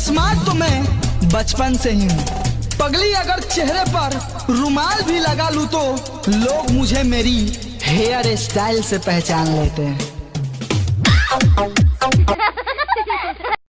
Smart तो मैं बचपन से ही हूँ। पगली अगर चेहरे पर रुमाल भी लगा लू तो लोग मुझे मेरी हेयर स्टाइल से पहचान लेते हैं।